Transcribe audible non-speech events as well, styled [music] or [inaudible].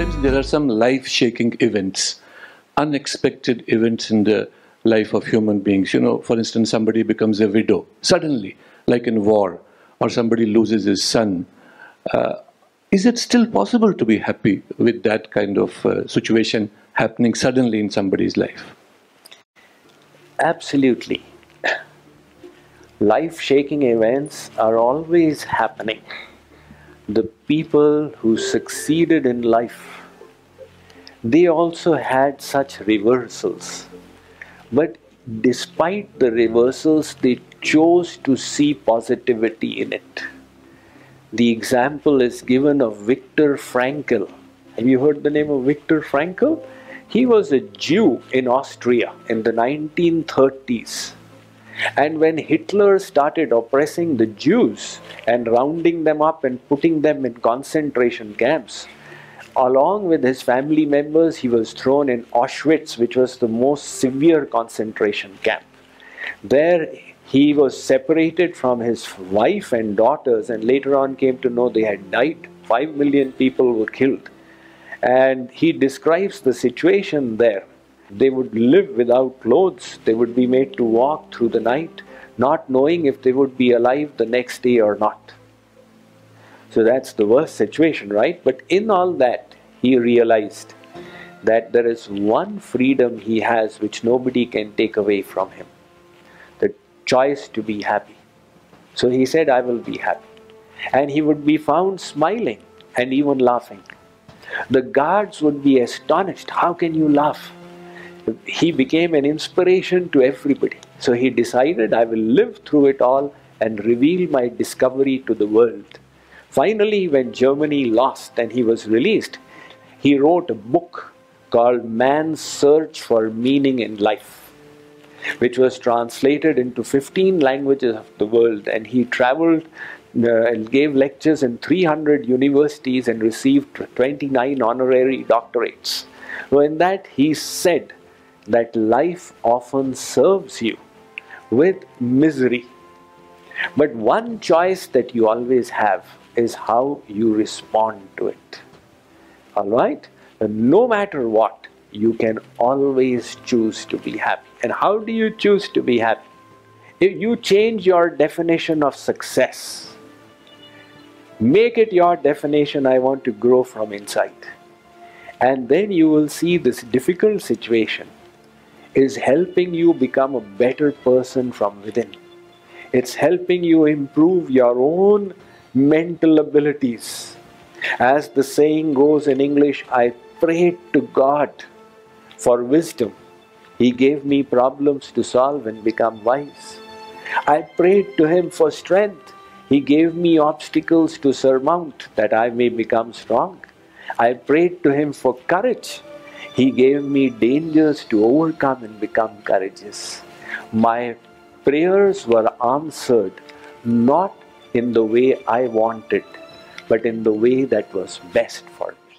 there are some life shaking events, unexpected events in the life of human beings. You know, for instance, somebody becomes a widow suddenly, like in war, or somebody loses his son. Uh, is it still possible to be happy with that kind of uh, situation happening suddenly in somebody's life? Absolutely. [coughs] Life shaking events are always happening. The people who succeeded in life, they also had such reversals. But despite the reversals, they chose to see positivity in it. The example is given of Viktor Frankl. Have you heard the name of Viktor Frankl? He was a Jew in Austria in the 1930s. And when Hitler started oppressing the Jews and rounding them up and putting them in concentration camps, along with his family members, he was thrown in Auschwitz, which was the most severe concentration camp. There, he was separated from his wife and daughters, and later on came to know they had died. Five million people were killed. And he describes the situation there. They would live without clothes, they would be made to walk through the night, not knowing if they would be alive the next day or not. So that's the worst situation, right? But in all that, he realized that there is one freedom he has which nobody can take away from him the choice to be happy. So he said, I will be happy. And he would be found smiling and even laughing. The guards would be astonished. How can you laugh? He became an inspiration to everybody. So he decided, I will live through it all and reveal my discovery to the world. Finally, when Germany lost and he was released, he wrote a book called Man's Search for Meaning in Life, which was translated into 15 languages of the world. And he traveled uh, and gave lectures in 300 universities and received 29 honorary doctorates. So, in that, he said that life often serves you with misery. But one choice that you always have is how you respond to it. Alright? No matter what, you can always choose to be happy. And how do you choose to be happy? If you change your definition of success, make it your definition, I want to grow from inside. And then you will see this difficult situation is helping you become a better person from within. It's helping you improve your own mental abilities. As the saying goes in English, I prayed to God for wisdom. He gave me problems to solve and become wise. I prayed to Him for strength. He gave me obstacles to surmount that I may become strong. I prayed to Him for courage. He gave me dangers to overcome and become courageous. My prayers were answered not in the way I wanted, but in the way that was best for me.